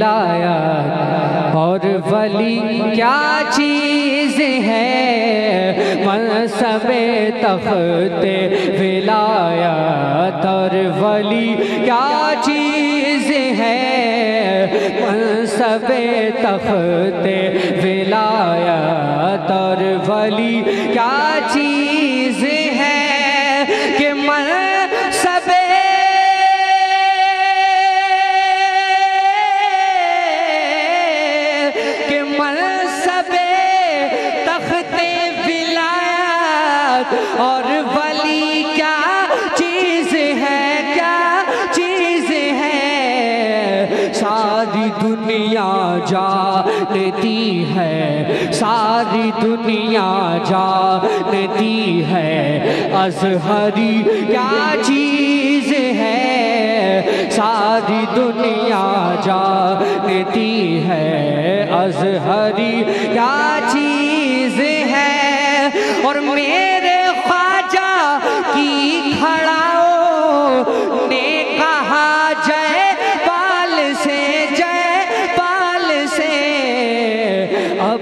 विलायत और वली, क्या चीज़ है? मनसब तख्ते विलायत और वली, क्या चीज़ है? मनसब तख्ते विलायत और वली, क्या चीज़ और वली क्या चीज़ है, क्या चीज़ है? सारी दुनिया जा जानती है, सारी दुनिया जा जानती है। अजहरी क्या चीज़ है? सारी दुनिया जा जानती है। अजहरी क्या चीज़ है? और मेरे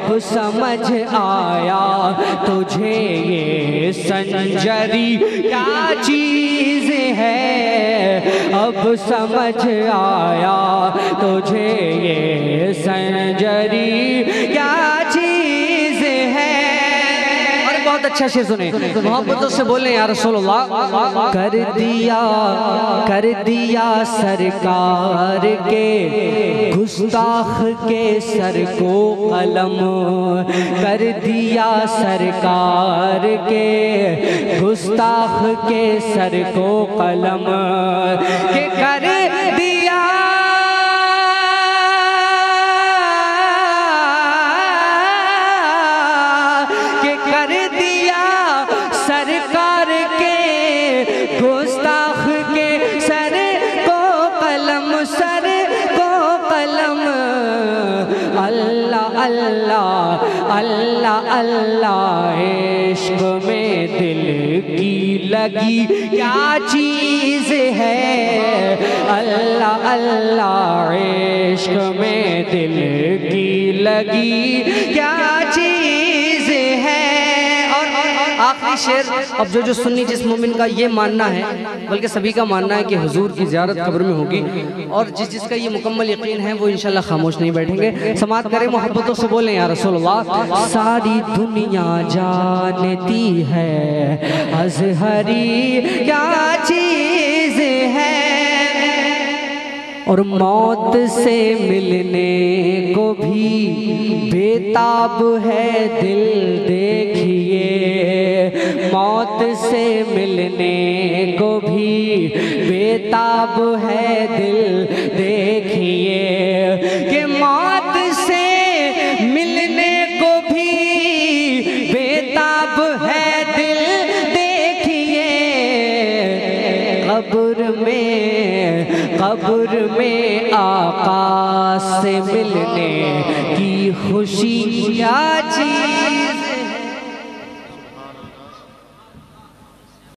अब समझ आया तुझे ये संजरी क्या चीज़ है? अब समझ आया तुझे ये संजरी बहुत अच्छा शेर सुने। मोहब्बतों से बोले यार रसूलुल्लाह, कर दिया कर दिया सरकार के, गुस्ताख के सर को कलम। कर दिया सरकार के, गुस्ताख के सर को कलम। अल्लाह अल्लाह अल्लाह, इश्क में दिल की लगी क्या चीज़ है? अल्लाह अल्लाह, इश्क में दिल की लगी क्या चीज़ आखिरी शेर, अब जो जो सुन्नी जिस मोमिन का ये मानना है, बल्कि सभी का मानना है कि हुजूर की ज़्यारत कब्र में होगी, और जिस जिसका ये मुकम्मल यकीन है, वो इंशाल्लाह खामोश नहीं बैठेंगे। समात करें, मोहब्बतों से बोले यार सारी दुनिया जानती है, अजहरी क्या चीज़ है? और मौत से मिलने को भी बेताब है दिल। मौत से मिलने को भी बेताब है दिल। देखिए कि मौत से मिलने को भी बेताब है दिल। देखिए कब्र में कब्र में आकाश से मिलने की खुशी चीज़